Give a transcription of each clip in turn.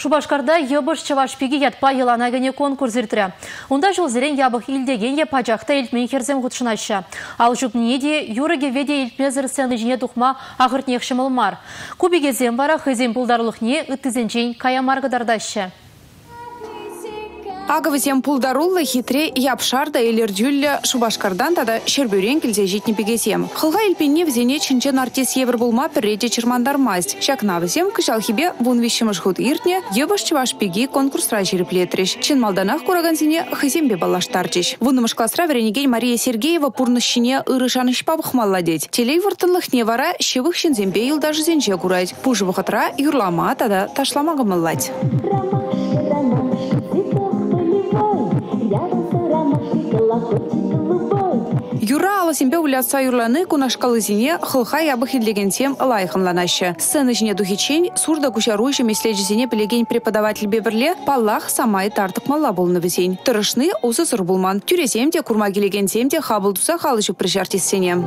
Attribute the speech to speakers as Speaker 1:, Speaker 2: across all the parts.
Speaker 1: Шубашкарда ебыш чавашпиги ятпа елана гене конкурс иртірі. Онда жыл зірен ябық илдеген е пачақта илтмен херзем ғұтшынашы. Ал жүпне де юрыге веде илтмезір сәні жіне тұқма ағыртнеқ шымылмар. Кубигезем бара хызем пулдарлық не үттізенчен каямарғыдардашы.
Speaker 2: Агавызем пулдаруллы хитре япшарда элердюлле шубашкардан тада шербюрен кілзе жетні пегесем. Хылға илпенне взене чинчен артис евр булма перреде чырмандар масть. Шакна візем кышалхибе вун вишімыш худ иртне ебаш пеги конкурсра жиреплетреш. Чин малданах кураганзине хызембе балаштарчиш. Вунымыш классра веренегень Мария Сергеева пурнышчине ырышаныш пабых малладеть. Телей выртынлых не вара шевых шинзембе илдажы зенче курать. Пужы вахатра юрлама тада ташламага малладь. Юра алысембе улятса юрланы кунашкалызине хылха ябых идлегенсем лайхынланашы. Сцена жіне духичень сурда кучаруй жемеслежізіне білеген преподаватель бебірле паллах самай тартық малла болны візен. Тұрышны осы сұр булман. Тюресем де курма келегенсем де хабыл туса халышы прижартесене.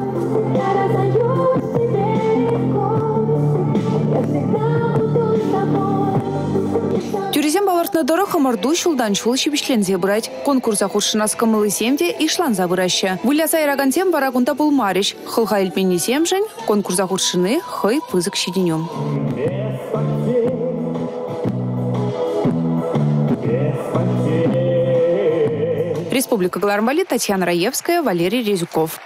Speaker 2: Дыры хымырду шулдан шул шибишлензе брать. Конкурса хуршына скамылы семде ишланза выраща. Выляса ирагансем барагунта булмариш. Хылха илпенне семжен, конкурса хый пызык щеденем. Республика Глармбали, Татьяна Раевская, Валерий Резюков.